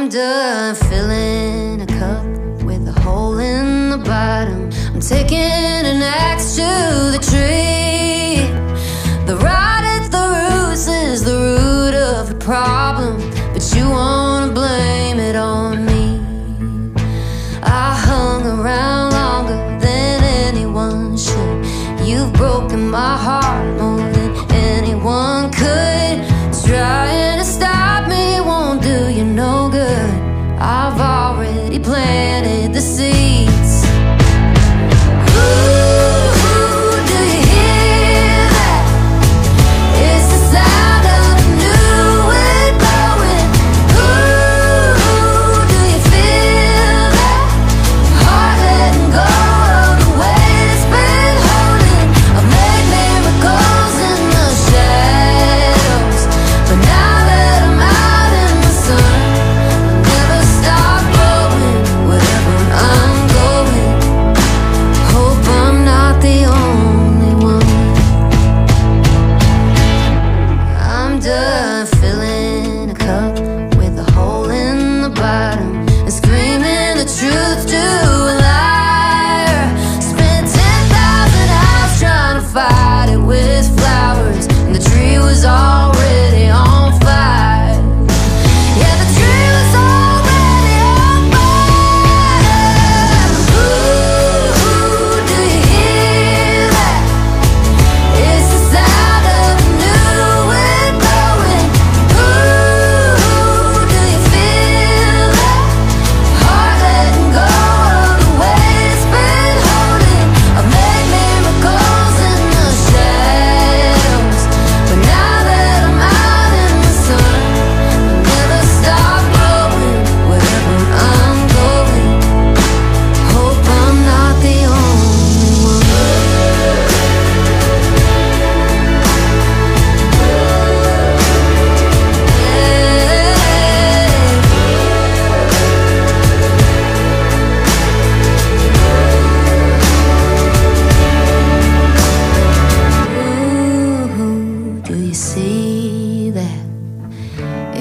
I'm done filling a cup with a hole in the bottom. I'm taking an axe to the tree. The rot at the roots is the root of the problem, but you won't.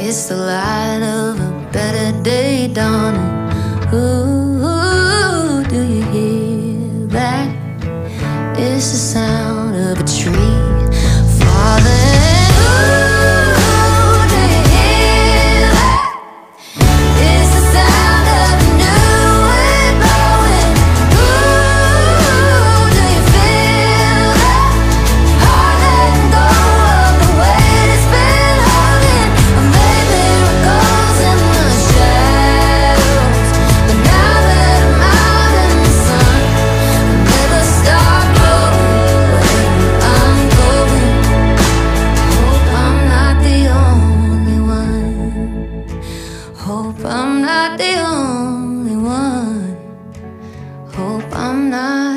It's the light of a better day dawning. night